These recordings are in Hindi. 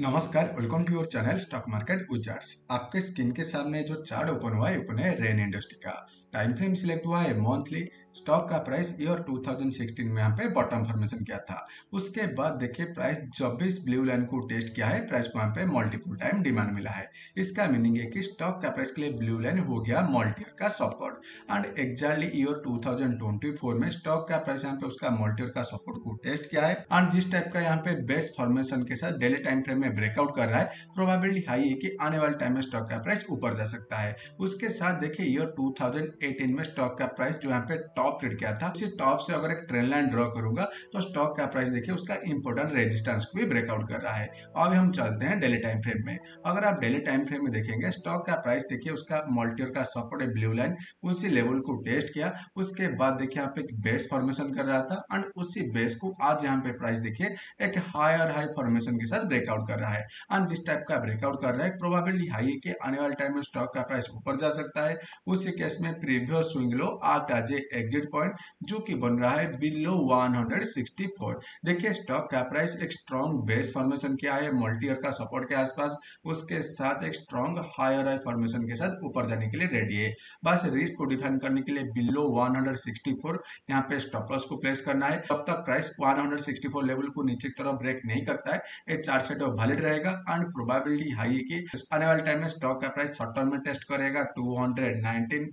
नमस्कार welcome to your channel stock market users आपके स्क्रीन के सामने जो चार्ट ओपन हुआ है ओपन है रेन इंडस्ट्री का। टाइम फ्रेम सिलेक्ट हुआ है मंथली स्टॉक का प्राइस ईयर 2016 में यहाँ पे बॉटम फॉर्मेशन किया था। उसके बाद देखिए प्राइस जब भी ब्लू लाइन को टेस्ट किया है, प्राइस को यहाँ पे मल्टीपल टाइम डिमांड मिला है। इसका मीनिंग है कि स्टॉक का प्राइस के लिए ब्लू लाइन हो गया मल्टीयर का सपोर्ट। एंड एग्जैक्टली ईयर 2024 में स्टॉक का प्राइस यहाँ पे उसका मल्टीयर का सपोर्ट को टेस्ट किया है। एंड जिस टाइप का यहाँ पे बेस्ट फॉर्मेशन के साथ डेली टाइम फ्रेम में ब्रेकआउट कर रहा है, प्रोबेबिलिटी हाई है कि आने वाले टाइम में स्टॉक का प्राइस ऊपर जा सकता है। उसके साथ देखिए ईयर 2018 में स्टॉक का प्राइस जो यहाँ पे टॉप ट्रेड किया था? उसी टॉप से अगर एक ट्रेंड लाइन ड्रॉ करूँगा तो स्टॉक का प्राइस देखिए, उसका इंपोर्टेंट रेजिस्टेंस को भी ब्रेकआउट कर रहा है। अब हम चलते हैं डेली टाइम फ्रेम में। अगर आप डेली टाइम फ्रेम में देखेंगे स्टॉक का प्राइस देखिए, उसका मल्टीयर का सपोर्ट है ब्लू लाइन उसी लेवल को टेस्ट किया, उसके बाद देखिए, यहाँ पे एक बेस फॉर्मेशन कर रहा था एंड उसी बेस को आज यहाँ पे प्राइस देखिए, एक हायर हाई फॉर्मेशन के साथ ब्रेकआउट कर रहा है। एंड जिस टाइप का ब्रेकआउट कर रहा है प्रोबेबिलिटी हाई है आने वाले टाइम में स्टॉक का प्राइस ऊपर जा सकता है। उसी केस में प्रीवियस स्विंग लो आठ आज एग्जिट पॉइंट जो कि बन रहा है बिलो 164 देखिए स्टॉक का प्राइस एक स्ट्रॉन्ग बेस फॉर्मेशन किया है मल्टीयर का सपोर्ट के आसपास, उसके साथ एक स्ट्रॉन्ग हायर हाई फॉर्मेशन के साथ ऊपर जाने के लिए रेडी है। बस रिस्क को डिफाइन करने के लिए बिलो 164 यहाँ पे स्टॉप लॉस को प्लेस करना है। तब तक प्राइस 164 लेवल को नीचे की तरफ़ ब्रेक नहीं करता है। ये चार्ट सेट वैलिड रहेगा एंड प्रोबेबिलिटी हाई है कि आने वाले टाइम में स्टॉक का प्राइस शॉर्ट टर्म में टेस्ट करेगा 219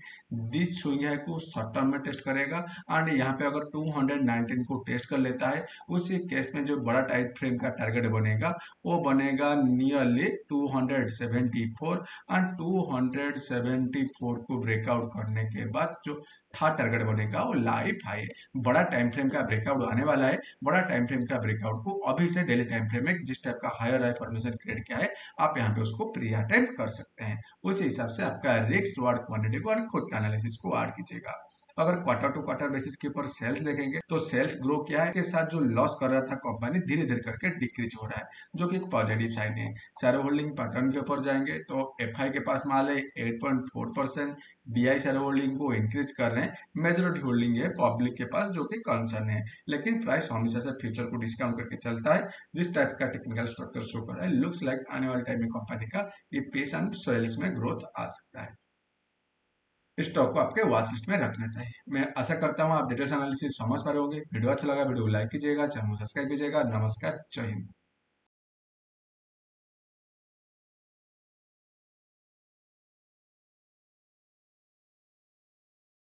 दिस स्विंग है को शॉर्ट टर्म में टेस्ट करेगा। एंड यहाँ पे अगर 219 को टेस्ट कर लेता है, उसी केस में जो बड़ा टाइम फ्रेम का टारगेट बनेगा, वो बनेगा नियरली 274 एंड 274 को ब्रेकआउट करने के बाद जो था टारगेट बनेगा, वो लाइफ हाई बड़ा टाइम फ्रेम का ब्रेकआउट आने वाला है। बड़ा टाइम फ्रेम का ब्रेकआउट को अभी से डेली टाइम फ्रेम में जिस टाइप का हायर हाई फॉर्मेशन क्रिएट किया है, आप यहाँ पे उसको प्री अटेम्प्ट कर सकते हैं। उसी हिसाब से आपका रिक्स वार्ड क्वांटिटी को और खुद का एनालिसिस को ऐड कीजिएगा। अगर क्वार्टर टू क्वार्टर बेसिस के ऊपर सेल्स देखेंगे तो सेल्स ग्रो किया है? के साथ जो लॉस कर रहा था कंपनी धीरे धीरे करके डिक्रीज हो रहा है, जो कि एक पॉजिटिव साइन है। शेयर होल्डिंग पैटर्न के ऊपर जाएँगे तो एफआई के पास माल है eight point four percent I share holding को इंक्रीज कर रहे हैं। मेजोरिटी होल्डिंग है पब्लिक के पास, जो कि कंसर्न है। लेकिन प्राइस हमेशा से फ्यूचर को डिस्काउंट करके चलता है, जिस टाइप का टेक्निकल स्ट्रक्चर शो कर रहा है। लुक्स लाइक आने वाले टाइम में कंपनी का ये पेस एंड सेल्स में ग्रोथ आ सकता है। स्टॉक को आपके वॉच लिस्ट में रखना चाहिए। मैं आशा करता हूँ आप डिटेल्स एनालिसिस समझ पा रहे होंगे। वीडियो अच्छा लगा, वीडियो लाइक कीजिएगा चैनल सब्सक्राइब कीजिएगा। नमस्कार, जय हिंद।